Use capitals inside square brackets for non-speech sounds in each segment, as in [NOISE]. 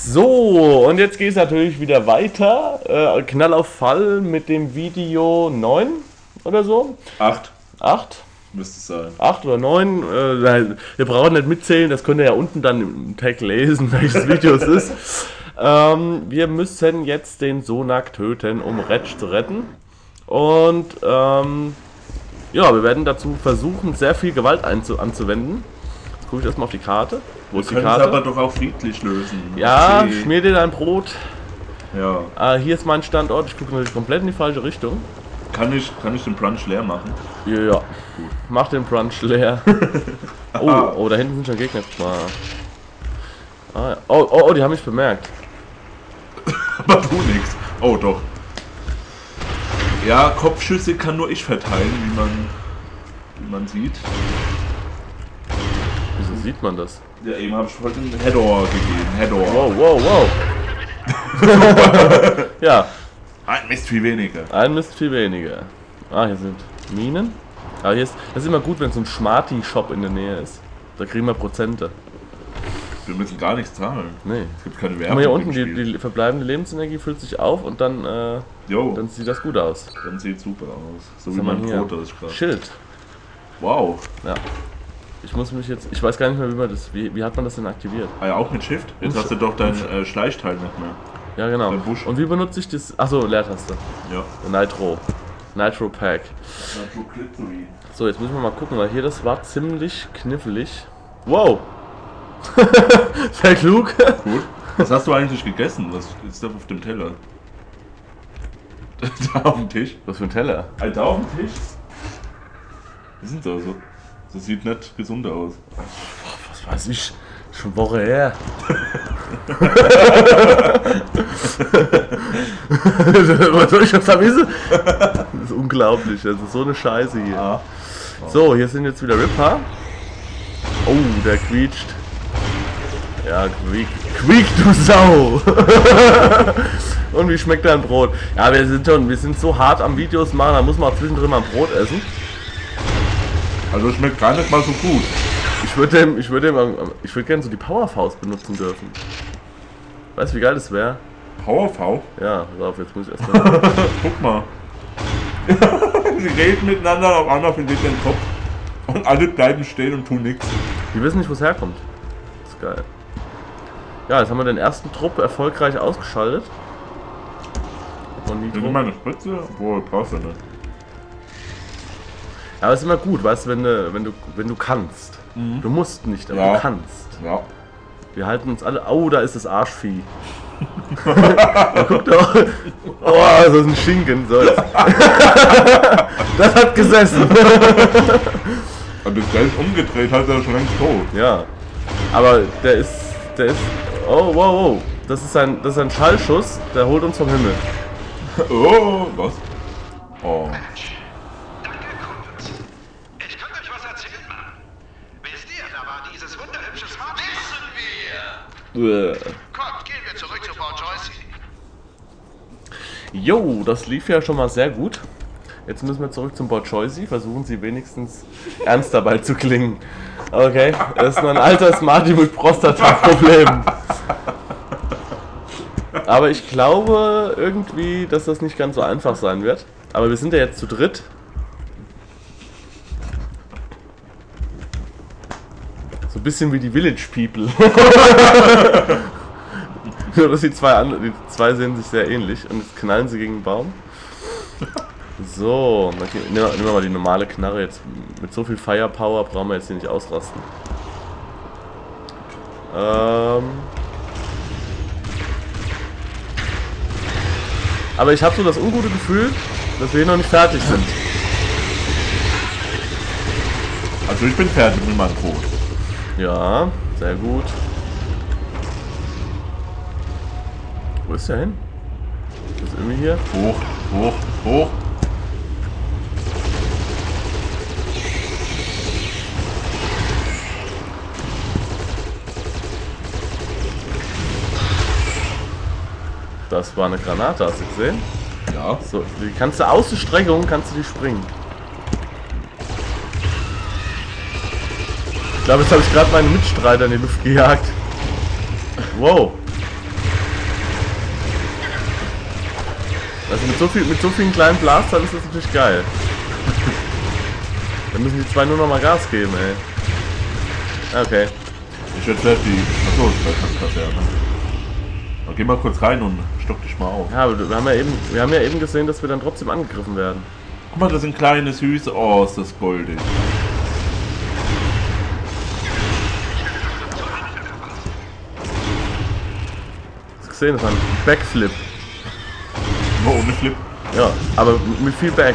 So, und jetzt geht es natürlich wieder weiter. Äh, Knall auf Fall mit dem Video 9 oder so. Acht 8? müsste es sein. 8 oder 9. Äh, wir brauchen nicht mitzählen, das könnt ihr ja unten dann im Tag lesen, [LAUGHS] welches Video es ist. Ähm, wir müssen jetzt den Sonak töten, um Retsch zu retten. Und ähm, ja, wir werden dazu versuchen, sehr viel Gewalt anzuwenden. Jetzt gucke ich erstmal auf die Karte. Wo ist die Karte? aber doch auch friedlich lösen. Ja, Okay. schmier dir dein Brot. Ja. Ah, hier ist mein Standort. Ich gucke natürlich komplett in die falsche Richtung. Kann ich, kann ich den Brunch leer machen? Ja, ja. Mach den Brunch leer. [LAUGHS] oh, oh, da hinten sind schon Gegner. Mal. Ah, ja. oh, oh, oh, die haben mich bemerkt. [LAUGHS] Aber du nix. Oh doch. Ja, Kopfschüsse kann nur ich verteilen, wie man, wie man sieht. Wieso sieht man das? Ja, eben habe ich heute einen Heador gegeben. Heador. Wow, wow, wow. [LAUGHS] ja, Ein Mist viel weniger. ein Mist viel weniger. Ah, hier sind Minen. Aber hier ist, das ist immer gut, wenn so ein Smarty-Shop in der Nähe ist. Da kriegen wir Prozente. Wir müssen gar nichts zahlen. Nee. Es gibt keine Werbung. mal hier unten, die, die verbleibende Lebensenergie füllt sich auf und dann, äh, dann sieht das gut aus. dann sieht super aus. So Was wie mein? Brot, das ich gerade. Schild. Wow. Ja. Ich muss mich jetzt. Ich weiß gar nicht mehr, wie man das. Wie, wie hat man das denn aktiviert? Ah ja, auch mit Shift? Jetzt hast du doch dein äh, Schleichteil nicht mehr. Ja, genau. Busch. Und wie benutze ich das? Achso, Leertaste. Ja. Nitro. Nitro Pack. So, jetzt müssen wir mal gucken, weil hier das war ziemlich knifflig. Wow! [LAUGHS] Sehr klug. Gut. Was hast du eigentlich gegessen? Was ist da auf dem Teller? [LAUGHS] da auf dem Tisch? Was für ein Teller. Ein da auf dem Tisch? Was sind da so? Das sieht nicht gesund aus. Was weiß ich. Schon Woche her. [LAUGHS] Was soll ich das da wissen? Das ist unglaublich. Das ist so eine Scheiße hier. Ah. So, hier sind jetzt wieder Ripper. Oh, der quietscht. Ja, quiek, quiek, du Sau! [LAUGHS] Und wie schmeckt dein Brot? Ja, wir sind schon, wir sind so hart am Videos machen, da muss man auch zwischendrin mal ein Brot essen. Also schmeckt gar nicht mal so gut. Ich würde dem, ich würde dem, ich würde gerne so die Powerfaust benutzen dürfen. Weißt du, wie geil das wäre? Powerv? Ja, auf, jetzt muss ich erst [LAUGHS] mal. Guck mal. [LAUGHS] Sie reden miteinander, auf einmal verliert den Kopf. Und alle bleiben stehen und tun nichts. Die wissen nicht, wo es herkommt. Das ist geil. Ja, jetzt haben wir den ersten Trupp erfolgreich ausgeschaltet. Und Nimm Nitro. mal eine Spritze? Boah, brauchst du nicht. Aber es ist immer gut, weißt du, wenn du, wenn du, wenn du kannst. Du musst nicht, aber Ja. du kannst. Ja. Wir halten uns alle. Oh, da ist das Arschvieh. [LAUGHS] Guck doch. Oh, das ist ein Schinken. So. das hat gesessen. Und das Geld umgedreht hat er schon längst tot. Ja. Aber der ist. Der ist. Oh, wow, wow. Das ist ein, das ist ein Schallschuss, der holt uns vom Himmel. [LAUGHS] Oh, was? Oh. Danke, Kumpels. Ich kann euch was erzählen, Mann. Wisst ihr, da war wunderhübsche Smart. Wissen wir! Kommt, gehen wir zurück zu Port Joyce. Jo, das lief ja schon mal sehr gut. Jetzt müssen wir zurück zum Borchoisi. Versuchen Sie wenigstens ernst dabei zu klingen. Okay, das ist nur ein alter Smarty mit Prostata-Problemen. Aber ich glaube irgendwie, dass das nicht ganz so einfach sein wird. Aber wir sind ja jetzt zu dritt. So ein bisschen wie die Village People. [LAUGHS] Nur dass die zwei, an, die zwei sehen sich sehr ähnlich und jetzt knallen sie gegen den Baum. So, okay, nehmen wir, mal die normale Knarre jetzt. Mit so viel Firepower brauchen wir jetzt hier nicht ausrasten. Ähm. Aber ich habe so das ungute Gefühl, dass wir hier noch nicht fertig sind. Also ich bin fertig mit meinem Brot. Ja, sehr gut. Wo ist der hin? Ist irgendwie hier? Hoch, hoch, hoch. Das war eine Granate, hast du gesehen? Ja. So, die kannst du aus der Streckung kannst du die springen. glaube, jetzt habe ich gerade meinen Mitstreiter in die Luft gejagt. Wow. Also mit so, viel, mit so vielen kleinen Blastern ist das natürlich geil. Dann müssen die zwei nur noch mal Gas geben, ey. Ah, okay. Ich hätte selbst die... Achso, vielleicht kannst du das ja, ne? Dann geh mal kurz rein und stock dich mal auf. Ja, aber wir haben ja, eben, wir haben ja eben gesehen, dass wir dann trotzdem angegriffen werden. Guck mal, das sind kleine Süße. Oh, ist das goldig. Gesehen, das war ein Backflip. Nur ohne Flip. Ja, aber mit viel Back.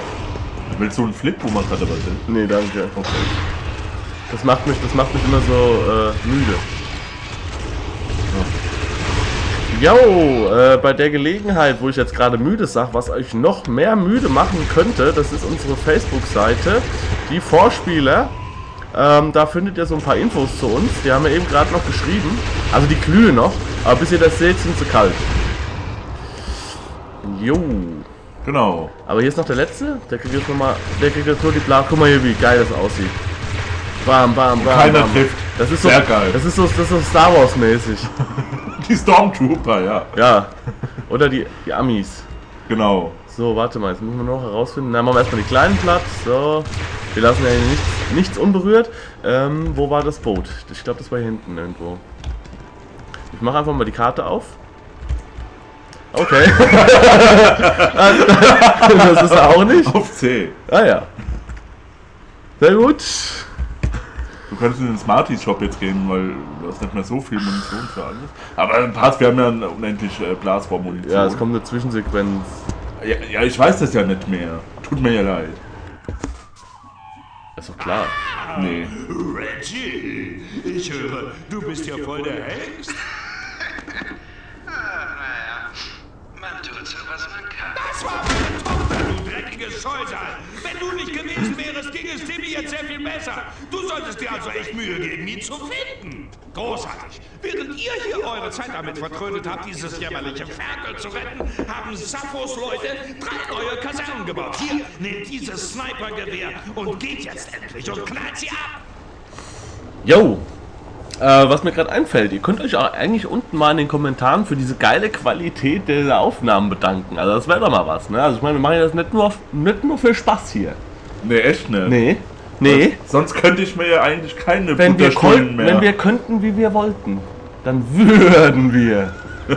Willst du einen Flip, wo man gerade was sind? Nee, danke. Okay. Das macht mich, das macht mich immer so äh, müde. Jo, äh, bei der Gelegenheit, wo ich jetzt gerade müde sage, was euch noch mehr müde machen könnte, das ist unsere Facebook-Seite, die Vorspieler. Ähm, da findet ihr so ein paar Infos zu uns. Die haben wir eben gerade noch geschrieben. Also die glühen noch, aber bis ihr das seht, sind sie kalt. Jo. Genau. Aber hier ist noch der letzte. Der kriegt jetzt nochmal. Der kriegt jetzt nur die Bla. Guck mal hier, wie geil das aussieht. Bam, bam, bam. Keiner bam. trifft. Das ist so, Sehr geil. Das ist so, das ist so Star Wars mäßig. [LAUGHS] Die Stormtrooper, ja. Ja. Oder die, die Amis. Genau. So, warte mal, jetzt müssen wir noch herausfinden. Na, machen wir erstmal die kleinen Platz. So. Wir lassen ja hier nichts, nichts unberührt. Ähm, wo war das Boot? Ich glaube, das war hier hinten irgendwo. Ich mache einfach mal die Karte auf. Okay. [LAUGHS] das ist er auch nicht. Auf C. Ah ja. Sehr gut. Du könntest in den Smarties-Shop jetzt gehen, weil du hast nicht mehr so viel Munition für alles. Aber ein paar, wir haben ja unendlich äh, Blasrohrmunition. Ja, es kommt eine Zwischensequenz. ja, ja, ich weiß das ja nicht mehr. Tut mir ja leid. Ist doch klar. Nee. Reggie, ich höre, du bist ja voll der Hengst. Ah, naja. Man tut so, was man kann. Das war meine Tochter, du dreckiges Scheusal. Wenn du nicht gewesen wärst, es Timmy jetzt sehr viel besser. Du solltest dir also echt Mühe geben, ihn zu finden. Großartig. Während ihr hier eure Zeit damit vertrödet habt, dieses jämmerliche Ferkel zu retten, haben Sapphos Leute drei neue Kasernen gebaut. Hier, nehmt dieses Snipergewehr und geht jetzt endlich und knallt sie ab. Yo! Äh, was mir gerade einfällt, ihr könnt euch auch eigentlich unten mal in den Kommentaren für diese geile Qualität der Aufnahmen bedanken. Also das wäre doch mal was, ne? Also ich meine, wir machen das nicht nur, auf, nicht nur für Spaß hier. Nee, echt nicht. Nee. Nee. Sonst könnte ich mir ja eigentlich keine Wenn wir, konnten, mehr. wenn wir könnten, wie wir wollten, dann würden wir.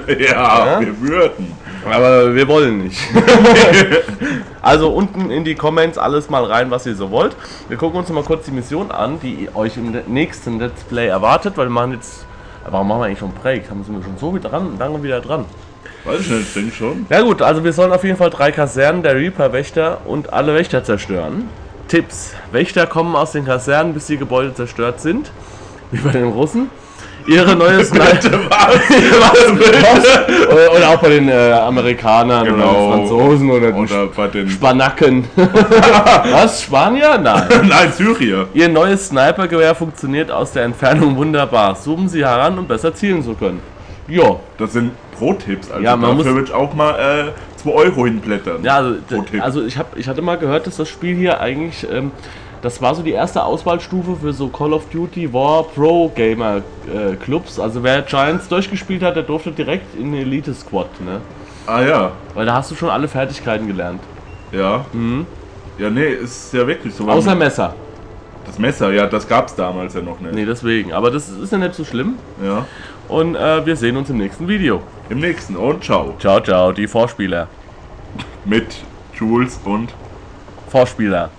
[LAUGHS] ja, Ja? wir würden. Aber wir wollen nicht. [LAUGHS] also unten in die Comments alles mal rein, was ihr so wollt. Wir gucken uns noch mal kurz die Mission an, die euch im nächsten Let's Play erwartet, weil wir machen jetzt. Warum machen wir eigentlich schon Break? Haben sind wir schon so lange wieder dran. Weiß ich nicht, ich denke schon. Ja gut, also wir sollen auf jeden Fall drei Kasernen der Reaper-Wächter und alle Wächter zerstören. Tipps. Wächter kommen aus den Kasernen, bis die Gebäude zerstört sind. [LAUGHS] Wie bei den Russen. Ihre neue Sniper... [LAUGHS] [LAUGHS] Was? Oder, oder auch bei den äh, Amerikanern oder Genau. den Franzosen oder Oder bei den. Spanacken. Was? Spanier? Nein. Nein, Syrier. Ihr neues Snipergewehr funktioniert aus der Entfernung wunderbar. Zoomen Sie heran, um besser zielen zu können. Jo. Das sind Pro-Tipps. Also Ja, man dafür muss- auch mal äh, 2 Euro hinblättern. Ja, also, Tipp. also ich, hab, ich hatte mal gehört, dass das Spiel hier eigentlich, ähm, das war so die erste Auswahlstufe für so Call of Duty War Pro Gamer äh, Clubs. Also wer Giants durchgespielt hat, der durfte direkt in den Elite Squad, ne? Ah ja. Weil da hast du schon alle Fertigkeiten gelernt. Ja. Ja, nee, ist ja wirklich so. Mhm. Außer Messer. das Messer, ja, das gab's damals ja noch nicht. Nee, deswegen. Aber das ist ja nicht so schlimm. Ja. Und äh, wir sehen uns im nächsten Video. Im nächsten und ciao. Ciao, ciao, die Vorspieler. Mit Jules und Vorspieler.